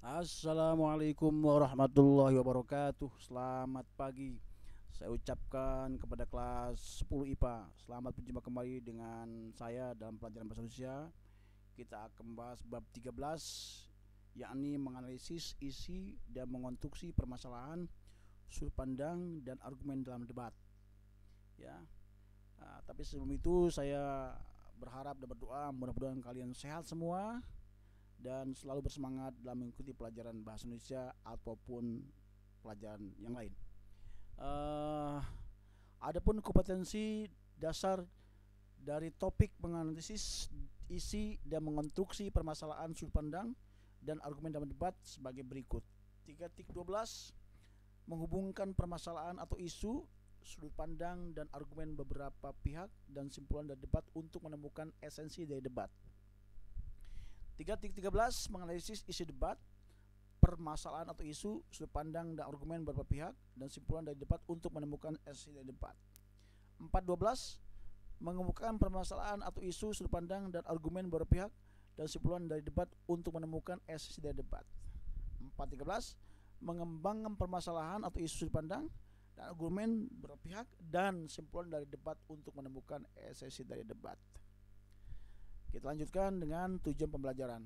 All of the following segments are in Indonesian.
Assalamualaikum warahmatullahi wabarakatuh. Selamat pagi. Saya ucapkan kepada kelas 10 IPA Selamat berjumpa kembali dengan saya dalam pelajaran bahasa Indonesia. Kita akan membahas bab 13 Yakni menganalisis isi dan mengonstruksi permasalahan Sudut pandang dan argumen dalam debat. Ya. Nah, Tapi sebelum itu saya berharap dan berdoa mudah-mudahan kalian sehat semua dan selalu bersemangat dalam mengikuti pelajaran bahasa Indonesia ataupun pelajaran yang lain. Uh, adapun kompetensi dasar dari topik menganalisis isi dan mengonstruksi permasalahan sudut pandang dan argumen dalam debat sebagai berikut. 3.12 menghubungkan permasalahan atau isu sudut pandang dan argumen beberapa pihak dan simpulan dari debat untuk menemukan esensi dari debat. 3.13 menganalisis isi debat, permasalahan atau isu, sudut pandang dan argumen beberapa pihak dan simpulan dari debat untuk menemukan esensi dari debat. 4.12 mengemukakan permasalahan atau isu, sudut pandang dan argumen beberapa pihak dan simpulan dari debat untuk menemukan esensi dari debat. 4.13 mengembangkan permasalahan atau isu sudut pandang dan argumen beberapa pihak dan simpulan dari debat untuk menemukan esensi dari debat. Kita lanjutkan dengan tujuan pembelajaran.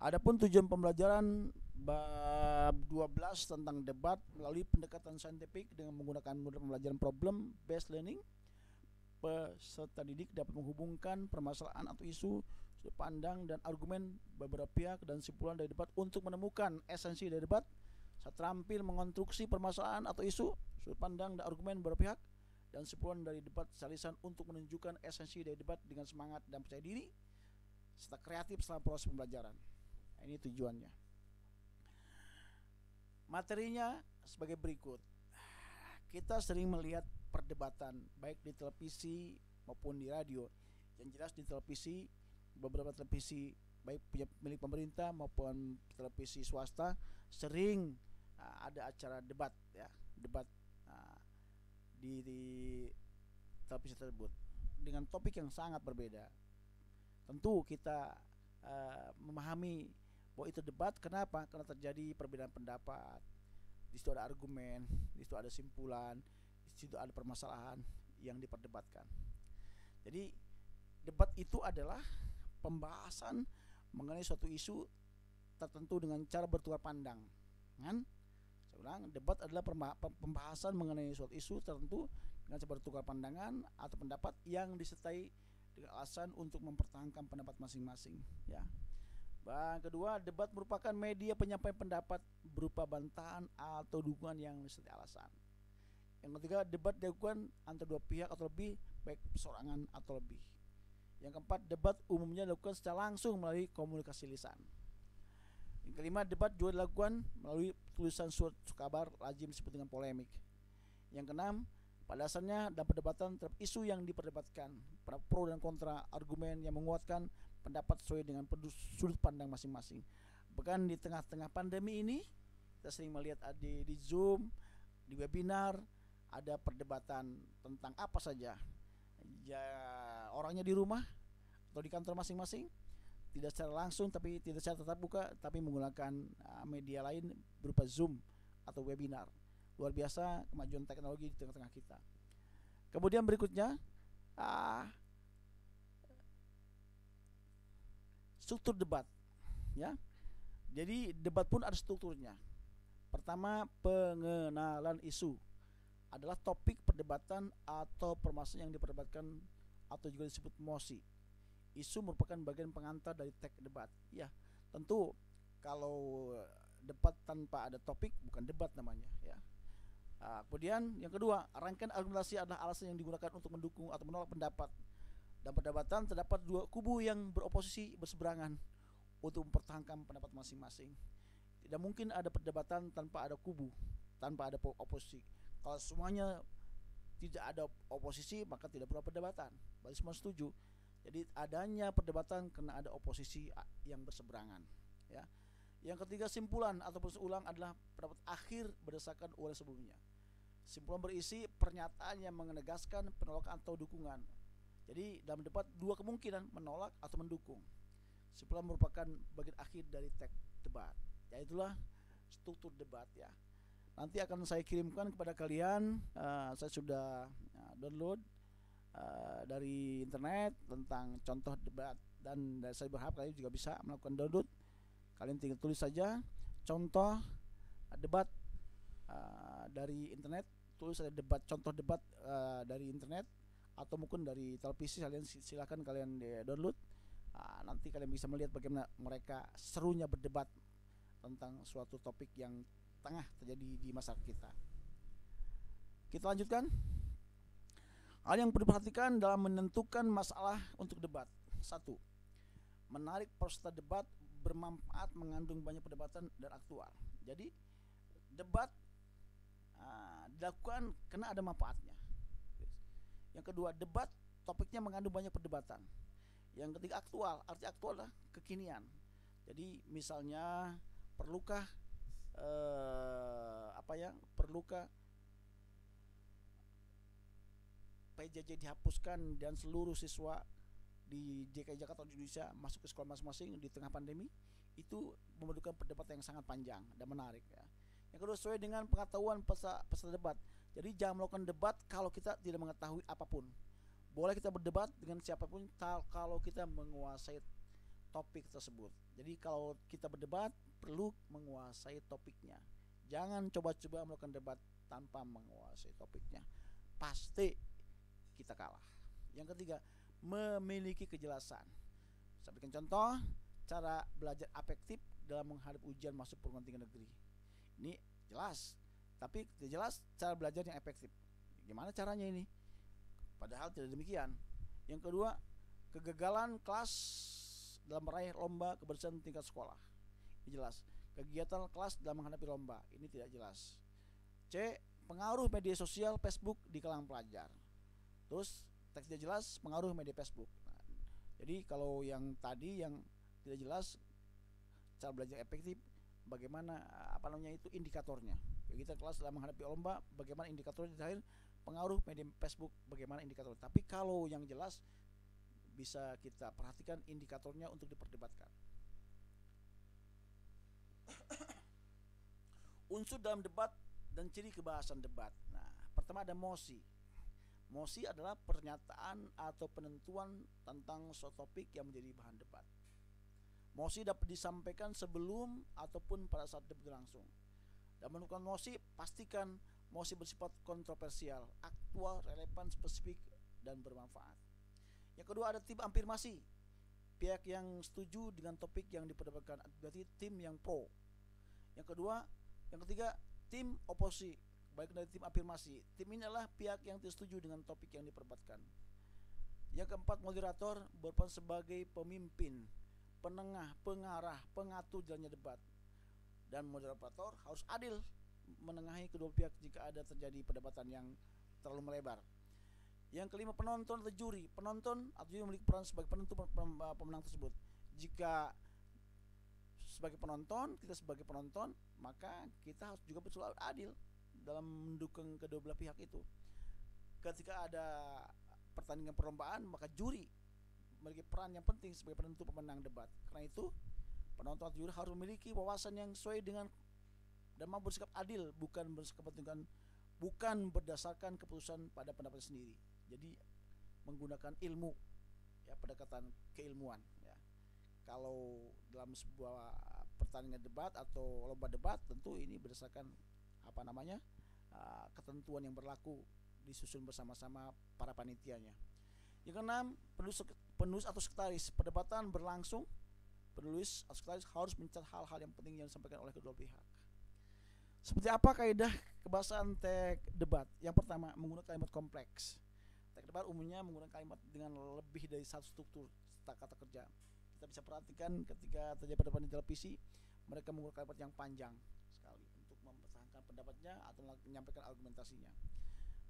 Adapun tujuan pembelajaran bab 12 tentang debat melalui pendekatan saintifik dengan menggunakan model pembelajaran problem based learning peserta didik dapat menghubungkan permasalahan atau isu sudut pandang dan argumen beberapa pihak dan simpulan dari debat untuk menemukan esensi dari debat saat terampil mengonstruksi permasalahan atau isu sudut pandang dan argumen beberapa pihak dan sepuan dari debat salisan untuk menunjukkan esensi dari debat dengan semangat dan percaya diri serta kreatif selama proses pembelajaran. Nah, ini tujuannya. Materinya sebagai berikut. Kita sering melihat perdebatan baik di televisi maupun di radio. Yang jelas di televisi beberapa televisi baik milik pemerintah maupun televisi swasta sering uh, ada acara debat ya, debat di, di televisi tersebut dengan topik yang sangat berbeda. Tentu kita uh, memahami bahwa itu debat. Kenapa? Karena terjadi perbedaan pendapat. Di situ ada argumen, di situ ada simpulan, di situ ada permasalahan yang diperdebatkan. Jadi debat itu adalah pembahasan mengenai suatu isu tertentu dengan cara bertukar pandang, kan? Ulang, debat adalah pembahasan mengenai suatu isu tertentu dengan sebuah tukar pandangan atau pendapat yang disertai dengan alasan untuk mempertahankan pendapat masing-masing. Ya. Yang kedua, debat merupakan media penyampaian pendapat berupa bantahan atau dukungan yang disertai alasan. Yang ketiga, debat dilakukan antara dua pihak atau lebih, baik persorangan atau lebih. Yang keempat, debat umumnya dilakukan secara langsung melalui komunikasi lisan. Yang kelima, debat juga dilakukan melalui tulisan surat kabar lazim disebut dengan polemik. Yang keenam, pada dasarnya dalam perdebatan terhadap isu yang diperdebatkan, pro dan kontra argumen yang menguatkan pendapat sesuai dengan sudut pandang masing-masing. Bahkan di tengah-tengah pandemi ini, kita sering melihat di, di Zoom, di webinar, ada perdebatan tentang apa saja. Ya, orangnya di rumah atau di kantor masing-masing, tidak secara langsung tapi tidak secara tetap buka tapi menggunakan uh, media lain berupa Zoom atau webinar. Luar biasa kemajuan teknologi di tengah-tengah kita. Kemudian berikutnya uh, struktur debat ya. Jadi debat pun ada strukturnya. Pertama pengenalan isu adalah topik perdebatan atau permasalahan yang diperdebatkan atau juga disebut mosi isu merupakan bagian pengantar dari teks debat. Ya, tentu kalau debat tanpa ada topik bukan debat namanya ya. Nah, kemudian yang kedua, rangkaian argumentasi adalah alasan yang digunakan untuk mendukung atau menolak pendapat. Dan perdebatan terdapat dua kubu yang beroposisi berseberangan untuk mempertahankan pendapat masing-masing. Tidak mungkin ada perdebatan tanpa ada kubu, tanpa ada oposisi. Kalau semuanya tidak ada oposisi, maka tidak perlu perdebatan. Berarti semua setuju. Jadi adanya perdebatan karena ada oposisi yang berseberangan. Ya. Yang ketiga simpulan atau ulang adalah pendapat akhir berdasarkan ulang sebelumnya. Simpulan berisi pernyataan yang menegaskan penolakan atau dukungan. Jadi dalam debat dua kemungkinan menolak atau mendukung. Kesimpulan merupakan bagian akhir dari teks debat. Ya itulah struktur debat ya. Nanti akan saya kirimkan kepada kalian. Uh, saya sudah uh, download uh, dari internet tentang contoh debat dan, saya berharap kalian juga bisa melakukan download. Kalian tinggal tulis saja contoh debat uh, dari internet. Tulis saja debat contoh debat uh, dari internet atau mungkin dari televisi kalian silakan kalian download. Uh, nanti kalian bisa melihat bagaimana mereka serunya berdebat tentang suatu topik yang tengah terjadi di masyarakat kita. Kita lanjutkan. Hal yang perlu diperhatikan dalam menentukan masalah untuk debat. Satu, menarik peserta debat bermanfaat mengandung banyak perdebatan dan aktual. Jadi debat uh, dilakukan karena ada manfaatnya. Yang kedua, debat topiknya mengandung banyak perdebatan. Yang ketiga aktual, arti aktual adalah kekinian. Jadi misalnya perlukah eh, apa ya perlukah PJJ dihapuskan dan seluruh siswa di DKI Jakarta atau di Indonesia masuk ke sekolah masing-masing di tengah pandemi itu memerlukan perdebatan yang sangat panjang dan menarik ya. Yang kedua sesuai dengan pengetahuan peserta, peserta debat. Jadi jangan melakukan debat kalau kita tidak mengetahui apa pun. Boleh kita berdebat dengan siapa pun kalau kita menguasai topik tersebut. Jadi kalau kita berdebat perlu menguasai topiknya. Jangan coba-coba melakukan debat tanpa menguasai topiknya. Pasti kita kalah. Yang ketiga, memiliki kejelasan. Saya berikan contoh cara belajar efektif dalam menghadapi ujian masuk perguruan tinggi negeri. Ini jelas, tapi tidak jelas cara belajar yang efektif. Gimana caranya ini? Padahal tidak demikian. Yang kedua, kegagalan kelas dalam meraih lomba kebersihan tingkat sekolah jelas. Kegiatan kelas dalam menghadapi lomba ini tidak jelas. C. Pengaruh media sosial Facebook di kalangan pelajar. Terus teks tidak jelas pengaruh media Facebook. Nah, jadi kalau yang tadi yang tidak jelas cara belajar efektif bagaimana apa namanya itu indikatornya. Kegiatan kelas dalam menghadapi lomba bagaimana indikatornya terakhir pengaruh media Facebook bagaimana indikator. Tapi kalau yang jelas bisa kita perhatikan indikatornya untuk diperdebatkan. unsur dalam debat dan ciri kebahasan debat. Nah, pertama ada mosi. Mosi adalah pernyataan atau penentuan tentang suatu topik yang menjadi bahan debat. Mosi dapat disampaikan sebelum ataupun pada saat debat berlangsung. Dan menentukan mosi, pastikan mosi bersifat kontroversial, aktual, relevan, spesifik, dan bermanfaat. Yang kedua ada tim afirmasi. Pihak yang setuju dengan topik yang diperdebatkan, berarti tim yang pro. Yang kedua yang ketiga, tim oposisi, baik dari tim afirmasi. Tim ini adalah pihak yang setuju dengan topik yang diperdebatkan. Yang keempat, moderator berperan sebagai pemimpin, penengah, pengarah, pengatur jalannya debat. Dan moderator harus adil menengahi kedua pihak jika ada terjadi perdebatan yang terlalu melebar. Yang kelima, penonton atau juri. Penonton atau juri memiliki peran sebagai penentu pemenang tersebut. Jika sebagai penonton, kita sebagai penonton, maka kita harus juga berselalu adil dalam mendukung kedua belah pihak itu. Ketika ada pertandingan perlombaan, maka juri memiliki peran yang penting sebagai penentu pemenang debat. Karena itu, penonton atau juri harus memiliki wawasan yang sesuai dengan dan mampu bersikap adil, bukan kepentingan bukan berdasarkan keputusan pada pendapat sendiri. Jadi menggunakan ilmu ya pendekatan keilmuan kalau dalam sebuah pertandingan debat atau lomba debat tentu ini berdasarkan apa namanya uh, ketentuan yang berlaku disusun bersama-sama para panitianya. Yang keenam, penulis, penulis atau sekretaris perdebatan berlangsung. Penulis atau sekretaris harus mencatat hal-hal yang penting yang disampaikan oleh kedua pihak. Seperti apa kaidah kebahasaan teks debat? Yang pertama, menggunakan kalimat kompleks. Teks debat umumnya menggunakan kalimat dengan lebih dari satu struktur kata kerja kita bisa perhatikan ketika terjadi perdebatan di televisi mereka menggunakan kalimat yang panjang pendapatnya atau menyampaikan argumentasinya.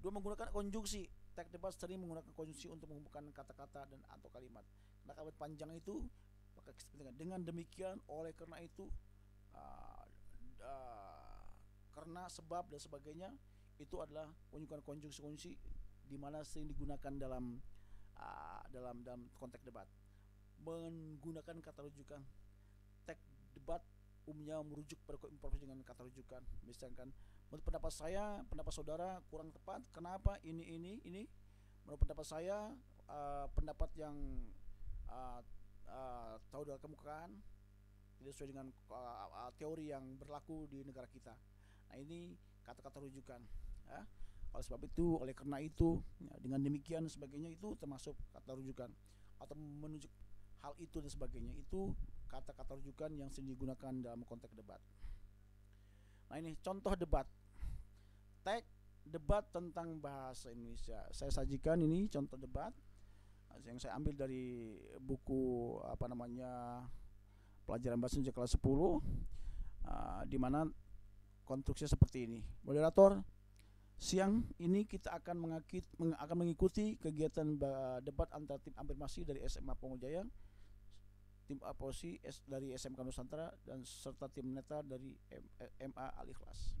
Dua menggunakan konjungsi. Teks debat sering menggunakan konjungsi untuk menghubungkan kata-kata dan atau kalimat. Nah kalimat panjang itu maka dengan demikian oleh karena itu uh, uh, karena sebab dan sebagainya itu adalah menggunakan konjungsi-konjungsi di mana sering digunakan dalam uh, dalam dalam konteks debat. Menggunakan kata rujukan teks debat umumnya merujuk pada informasi dengan kata rujukan. Misalkan menurut pendapat saya pendapat saudara kurang tepat. Kenapa ini ini ini? Menurut pendapat saya uh, pendapat yang uh, uh, tahu dalam kemukaan tidak sesuai dengan uh, uh, teori yang berlaku di negara kita. Nah ini kata-kata rujukan ya. Oleh sebab itu oleh karena itu ya, dengan demikian sebagainya itu termasuk kata rujukan atau menunjuk hal itu dan sebagainya. Itu kata-kata rujukan yang sering digunakan dalam konteks debat. Nah ini contoh debat. Tag debat tentang bahasa Indonesia. Saya sajikan ini contoh debat yang saya ambil dari buku apa namanya pelajaran bahasa Indonesia kelas 10 uh, di mana konstruksinya seperti ini. Moderator, siang ini kita akan mengakit, meng, akan mengikuti kegiatan debat antar tim afirmasi dari SMA Pongojaya tim Aposi dari SMK Nusantara dan serta tim Neta dari MA Al Ikhlas.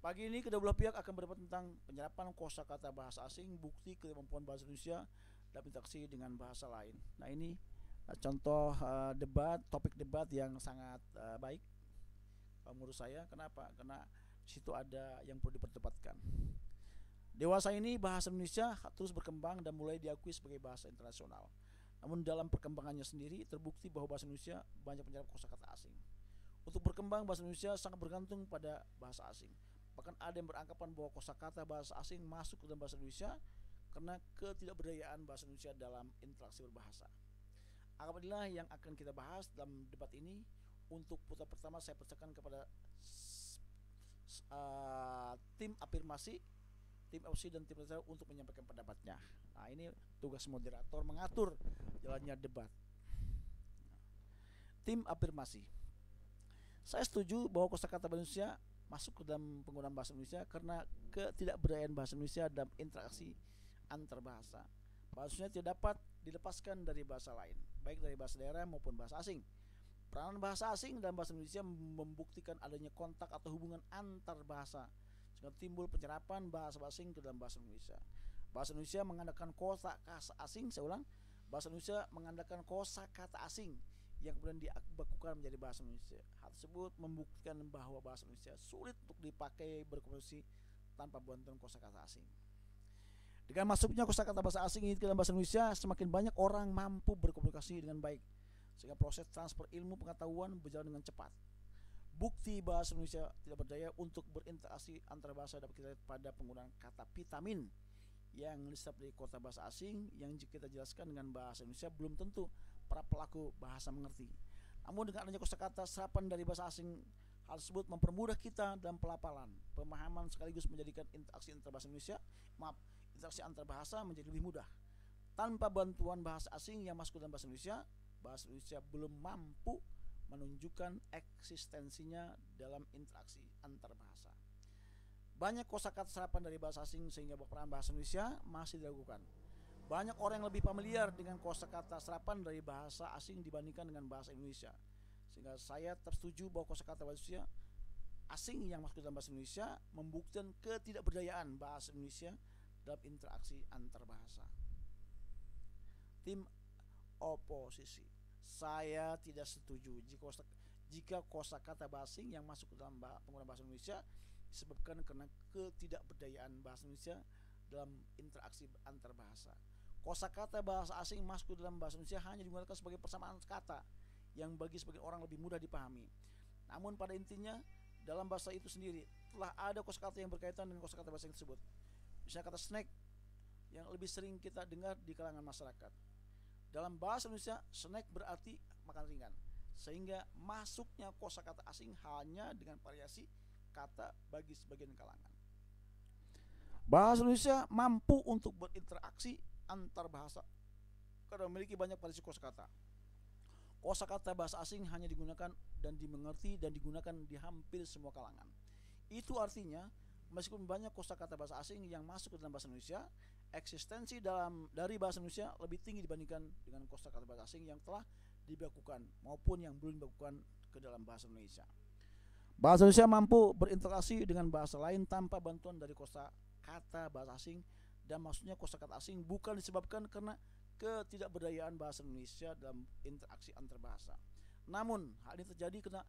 Pagi ini kedua belah pihak akan berdebat tentang penyerapan kosakata bahasa asing, bukti kemampuan bahasa Indonesia dan interaksi dengan bahasa lain. Nah ini uh, contoh uh, debat, topik debat yang sangat uh, baik uh, menurut saya. Kenapa? Karena situ ada yang perlu diperdebatkan. Dewasa ini bahasa Indonesia terus berkembang dan mulai diakui sebagai bahasa internasional. Namun dalam perkembangannya sendiri terbukti bahwa bahasa Indonesia banyak menyerap kosakata asing. Untuk berkembang bahasa Indonesia sangat bergantung pada bahasa asing. Bahkan ada yang beranggapan bahwa kosakata bahasa asing masuk ke dalam bahasa Indonesia karena ketidakberdayaan bahasa Indonesia dalam interaksi berbahasa. Apabila yang akan kita bahas dalam debat ini untuk putar pertama saya percayakan kepada uh, tim afirmasi tim FC dan tim untuk menyampaikan pendapatnya. Nah, ini tugas moderator mengatur jalannya debat. Tim afirmasi. Saya setuju bahwa kosakata Indonesia masuk ke dalam penggunaan bahasa Indonesia karena ketidakberdayaan bahasa Indonesia dalam interaksi antar bahasa. Bahasa Indonesia tidak dapat dilepaskan dari bahasa lain, baik dari bahasa daerah maupun bahasa asing. Peranan bahasa asing dan bahasa Indonesia membuktikan adanya kontak atau hubungan antar bahasa sehingga timbul penyerapan bahasa asing ke dalam bahasa Indonesia. Bahasa Indonesia mengandalkan kosa kata asing, saya ulang, bahasa Indonesia mengandalkan kosa kata asing yang kemudian dibakukan menjadi bahasa Indonesia. Hal tersebut membuktikan bahwa bahasa Indonesia sulit untuk dipakai berkomunikasi tanpa bantuan kosa kata asing. Dengan masuknya kosakata bahasa asing ini ke dalam bahasa Indonesia, semakin banyak orang mampu berkomunikasi dengan baik, sehingga proses transfer ilmu pengetahuan berjalan dengan cepat bukti bahasa Indonesia tidak berdaya untuk berinteraksi antara bahasa dapat kita pada penggunaan kata vitamin yang disebut dari kota bahasa asing yang jika kita jelaskan dengan bahasa Indonesia belum tentu para pelaku bahasa mengerti. Namun dengan adanya kosakata serapan dari bahasa asing hal tersebut mempermudah kita dalam pelapalan, pemahaman sekaligus menjadikan interaksi antar bahasa Indonesia, maaf, interaksi antar bahasa menjadi lebih mudah. Tanpa bantuan bahasa asing yang masuk dalam bahasa Indonesia, bahasa Indonesia belum mampu menunjukkan eksistensinya dalam interaksi antar bahasa. Banyak kosakata serapan dari bahasa asing sehingga peran bahasa Indonesia masih dilakukan. Banyak orang yang lebih familiar dengan kosakata serapan dari bahasa asing dibandingkan dengan bahasa Indonesia. Sehingga saya tersetuju bahwa kosakata bahasa asing yang masuk dalam bahasa Indonesia membuktikan ketidakberdayaan bahasa Indonesia dalam interaksi antar bahasa. Tim oposisi saya tidak setuju jika kosakata bahasa asing yang masuk ke dalam penggunaan bahasa Indonesia disebabkan karena ketidakberdayaan bahasa Indonesia dalam interaksi antar bahasa. Kosakata bahasa asing masuk dalam bahasa Indonesia hanya digunakan sebagai persamaan kata yang bagi sebagian orang lebih mudah dipahami. Namun pada intinya dalam bahasa itu sendiri telah ada kosakata yang berkaitan dengan kosakata bahasa yang tersebut. Misalnya kata snack yang lebih sering kita dengar di kalangan masyarakat dalam bahasa Indonesia, snack berarti makan ringan. Sehingga masuknya kosakata asing hanya dengan variasi kata bagi sebagian kalangan. Bahasa Indonesia mampu untuk berinteraksi antar bahasa karena memiliki banyak variasi kosakata. Kosakata bahasa asing hanya digunakan dan dimengerti dan digunakan di hampir semua kalangan. Itu artinya meskipun banyak kosakata bahasa asing yang masuk ke dalam bahasa Indonesia, eksistensi dalam dari bahasa Indonesia lebih tinggi dibandingkan dengan kosakata bahasa asing yang telah dibakukan maupun yang belum dibakukan ke dalam bahasa Indonesia. Bahasa Indonesia mampu berinteraksi dengan bahasa lain tanpa bantuan dari kosa kata bahasa asing dan maksudnya kosa kata asing bukan disebabkan karena ketidakberdayaan bahasa Indonesia dalam interaksi antar bahasa. Namun hal ini terjadi karena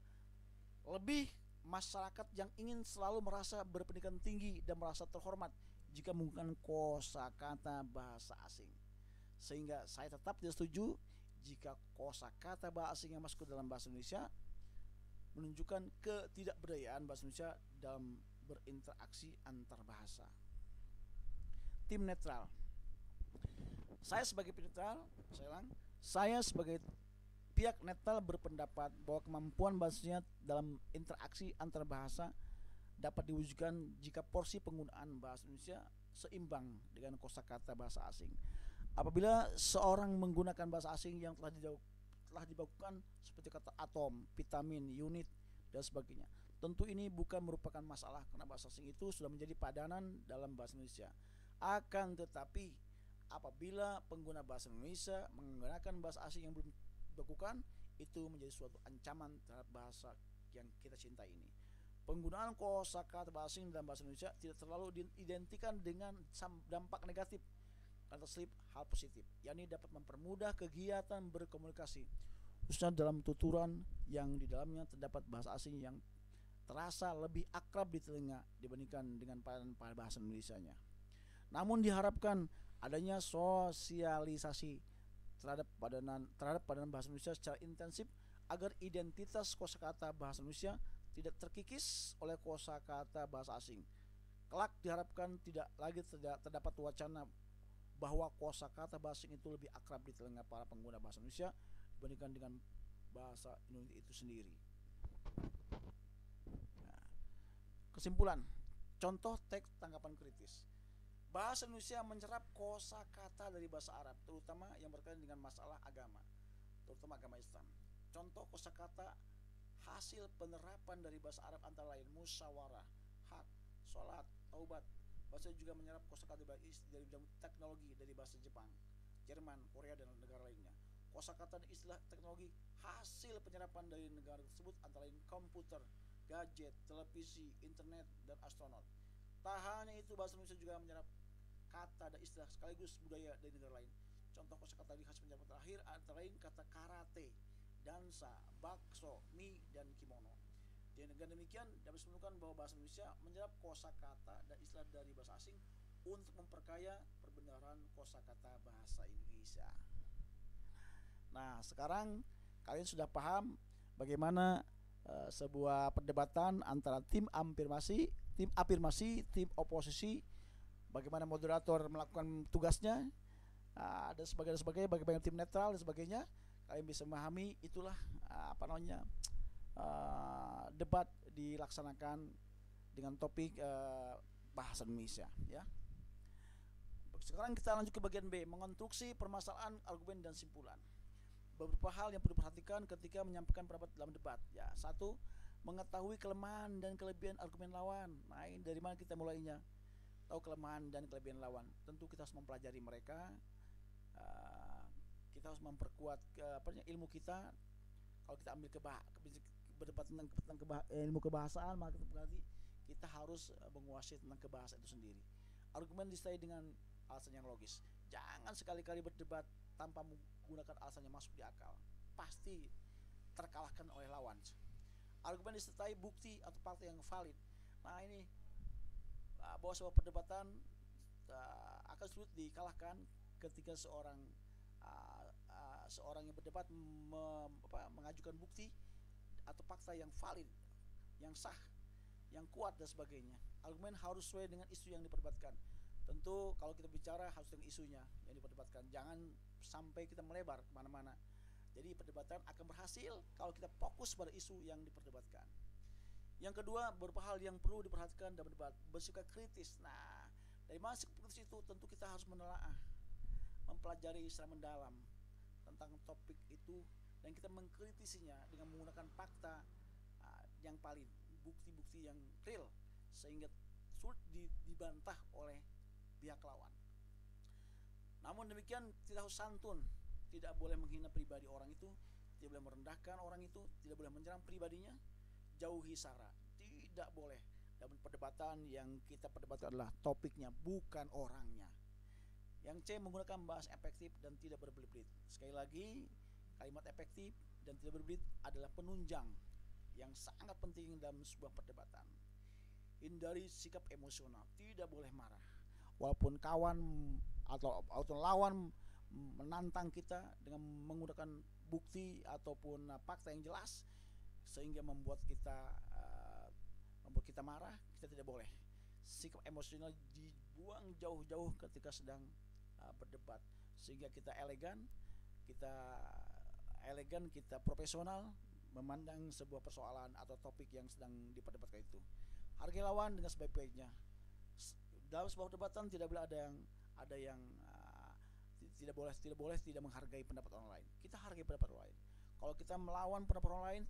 lebih masyarakat yang ingin selalu merasa berpendidikan tinggi dan merasa terhormat jika menggunakan kosakata bahasa asing. Sehingga saya tetap tidak setuju jika kosakata bahasa asing yang masuk ke dalam bahasa Indonesia menunjukkan ketidakberdayaan bahasa Indonesia dalam berinteraksi antar bahasa. Tim netral. Saya sebagai netral, saya ulang, saya sebagai pihak netral berpendapat bahwa kemampuan bahasanya dalam interaksi antar bahasa dapat diwujudkan jika porsi penggunaan bahasa Indonesia seimbang dengan kosakata bahasa asing. Apabila seorang menggunakan bahasa asing yang telah telah dibakukan seperti kata atom, vitamin, unit dan sebagainya. Tentu ini bukan merupakan masalah karena bahasa asing itu sudah menjadi padanan dalam bahasa Indonesia. Akan tetapi apabila pengguna bahasa Indonesia menggunakan bahasa asing yang belum dilakukan itu menjadi suatu ancaman terhadap bahasa yang kita cintai ini. Penggunaan kosakata bahasa asing dalam bahasa Indonesia tidak terlalu diidentikan dengan dampak negatif kata slip hal positif, yakni dapat mempermudah kegiatan berkomunikasi, khususnya dalam tuturan yang di dalamnya terdapat bahasa asing yang terasa lebih akrab di telinga dibandingkan dengan pada bahasa Indonesia-nya. Namun diharapkan adanya sosialisasi terhadap padanan terhadap padanan bahasa Indonesia secara intensif agar identitas kosakata bahasa Indonesia tidak terkikis oleh kosakata bahasa asing. Kelak diharapkan tidak lagi terdapat wacana bahwa kosakata bahasa itu lebih akrab di telinga para pengguna bahasa Indonesia dibandingkan dengan bahasa Indonesia itu sendiri. Nah, kesimpulan, contoh teks tanggapan kritis. Bahasa Indonesia menyerap kosakata dari bahasa Arab, terutama yang berkaitan dengan masalah agama, terutama agama Islam. Contoh kosakata hasil penerapan dari bahasa Arab antara lain musyawarah, hak, sholat, taubat. Bahasa juga menyerap kosakata dari bidang teknologi dari bahasa Jepang, Jerman, Korea dan negara lainnya. Kosakata dan istilah teknologi hasil penyerapan dari negara tersebut antara lain komputer, gadget, televisi, internet, dan astronot. Tak hanya itu, bahasa Indonesia juga menyerap kata dan istilah sekaligus budaya dari negara lain. Contoh kosakata khas penjelasan terakhir antara lain kata karate, dansa, bakso, mie, dan kimono. Dengan demikian dapat disebutkan bahwa bahasa Indonesia menyerap kosakata dan istilah dari bahasa asing untuk memperkaya perbenaran kosakata bahasa Indonesia. Nah, sekarang kalian sudah paham bagaimana uh, sebuah perdebatan antara tim afirmasi, tim afirmasi, tim oposisi bagaimana moderator melakukan tugasnya uh, dan sebagainya sebagainya bagaimana tim netral dan sebagainya kalian bisa memahami itulah uh, apa namanya uh, debat dilaksanakan dengan topik uh, bahasa Indonesia ya sekarang kita lanjut ke bagian B mengonstruksi permasalahan argumen dan simpulan. Beberapa hal yang perlu diperhatikan ketika menyampaikan pendapat dalam debat ya. Satu mengetahui kelemahan dan kelebihan argumen lawan. Nah ini dari mana kita mulainya? Tahu kelemahan dan kelebihan lawan. Tentu kita harus mempelajari mereka uh, kita harus memperkuat uh, apa ilmu kita. Kalau kita ambil kebah berdebat tentang, tentang kebah, ilmu kebahasaan maka berarti kita harus uh, menguasai tentang kebahasaan itu sendiri. Argumen disertai dengan alasan yang logis. Jangan sekali-kali berdebat tanpa menggunakan alasan yang masuk di akal. Pasti terkalahkan oleh lawan. Argumen disertai bukti atau fakta yang valid. Nah ini uh, bahwa sebuah perdebatan uh, akan sulit dikalahkan ketika seorang uh, uh, seorang yang berdebat me, apa, mengajukan bukti atau fakta yang valid, yang sah, yang kuat dan sebagainya. Argumen harus sesuai dengan isu yang diperdebatkan. Tentu kalau kita bicara harus dengan isunya yang diperdebatkan. Jangan sampai kita melebar ke mana-mana. Jadi perdebatan akan berhasil kalau kita fokus pada isu yang diperdebatkan. Yang kedua, beberapa hal yang perlu diperhatikan dalam debat bersikap kritis. Nah, dari masuk kritis itu tentu kita harus menelaah, mempelajari secara mendalam tentang topik itu dan kita mengkritisinya dengan menggunakan fakta uh, yang paling bukti-bukti yang real sehingga sulit dibantah oleh pihak lawan. Namun demikian tidak harus santun, tidak boleh menghina pribadi orang itu, tidak boleh merendahkan orang itu, tidak boleh menyerang pribadinya, jauhi sara tidak boleh dalam perdebatan yang kita perdebatkan adalah topiknya bukan orangnya Yang C menggunakan bahasa efektif dan tidak berbelit-belit. Sekali lagi, kalimat efektif dan tidak berbelit adalah penunjang yang sangat penting dalam sebuah perdebatan. Hindari sikap emosional, tidak boleh marah. Walaupun kawan atau atau lawan menantang kita dengan menggunakan bukti ataupun fakta yang jelas sehingga membuat kita uh, membuat kita marah, kita tidak boleh. Sikap emosional dibuang jauh-jauh ketika sedang uh, berdebat sehingga kita elegan, kita elegan, kita profesional memandang sebuah persoalan atau topik yang sedang diperdebatkan itu. Hargai lawan dengan sebaik-baiknya. Dalam sebuah perdebatan tidak boleh ada yang ada yang uh, tidak boleh tidak boleh tidak menghargai pendapat orang lain. Kita hargai pendapat orang lain. Kalau kita melawan pendapat orang lain,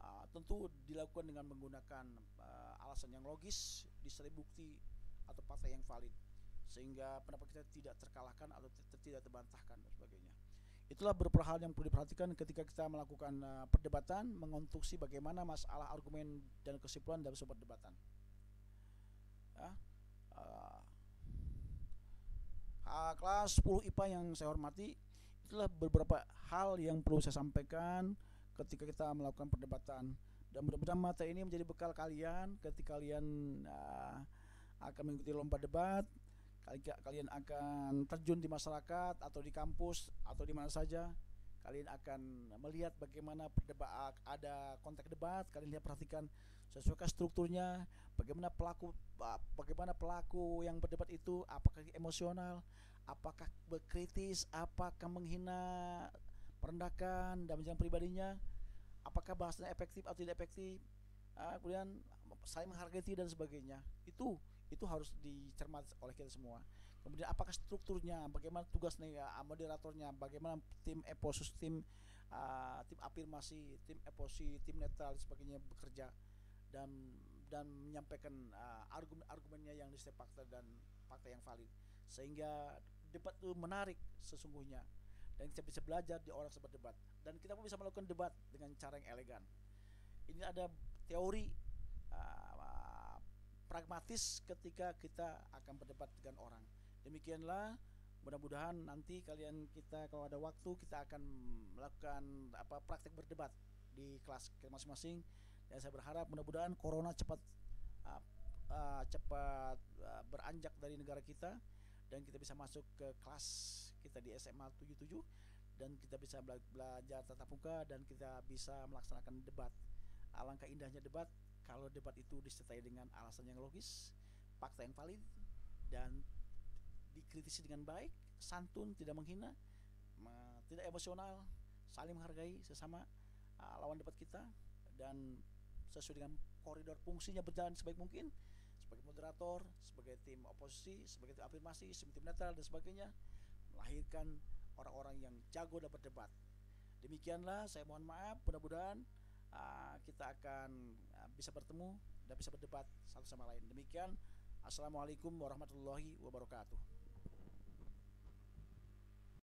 uh, tentu dilakukan dengan menggunakan uh, alasan yang logis, disertai bukti atau fakta yang valid, sehingga pendapat kita tidak terkalahkan atau tidak terbantahkan dan sebagainya. Itulah beberapa hal yang perlu diperhatikan ketika kita melakukan uh, perdebatan, mengonstruksi bagaimana masalah argumen dan kesimpulan dalam sebuah perdebatan. Ya, uh, uh, kelas 10 IPA yang saya hormati, itulah beberapa hal yang perlu saya sampaikan ketika kita melakukan perdebatan. Dan mudah-mudahan materi ini menjadi bekal kalian ketika kalian uh, akan mengikuti lomba debat kalian akan terjun di masyarakat atau di kampus atau di mana saja. Kalian akan melihat bagaimana perdebat ada konteks debat. Kalian lihat perhatikan sesuai strukturnya bagaimana pelaku bagaimana pelaku yang berdebat itu apakah emosional apakah berkritis apakah menghina merendahkan dan menjadi pribadinya apakah bahasanya efektif atau tidak efektif uh, kemudian saya menghargai dan sebagainya. Itu itu harus dicermati oleh kita semua. Kemudian apakah strukturnya bagaimana tugas uh, moderatornya bagaimana tim eposus tim uh, tim afirmasi tim eposi tim netral dan sebagainya bekerja dan dan menyampaikan uh, argumen-argumennya yang disertai fakta dan fakta yang valid. Sehingga debat itu menarik sesungguhnya dan kita bisa belajar di orang sebat debat. Dan kita pun bisa melakukan debat dengan cara yang elegan. Ini ada teori pragmatis ketika kita akan berdebat dengan orang. Demikianlah mudah-mudahan nanti kalian kita kalau ada waktu kita akan melakukan apa praktek berdebat di kelas masing-masing dan saya berharap mudah-mudahan corona cepat uh, uh, cepat uh, beranjak dari negara kita dan kita bisa masuk ke kelas kita di SMA 77 dan kita bisa belajar tatap muka dan kita bisa melaksanakan debat alangkah indahnya debat kalau debat itu disertai dengan alasan yang logis, fakta yang valid dan dikritisi dengan baik, santun, tidak menghina, tidak emosional, saling menghargai sesama uh, lawan debat kita dan sesuai dengan koridor fungsinya berjalan sebaik mungkin sebagai moderator, sebagai tim oposisi, sebagai tim afirmasi, sebagai tim netral dan sebagainya melahirkan orang-orang yang jago dapat debat. Demikianlah saya mohon maaf, mudah-mudahan uh, kita akan bisa bertemu dan bisa berdebat satu sama lain. Demikian, assalamualaikum warahmatullahi wabarakatuh.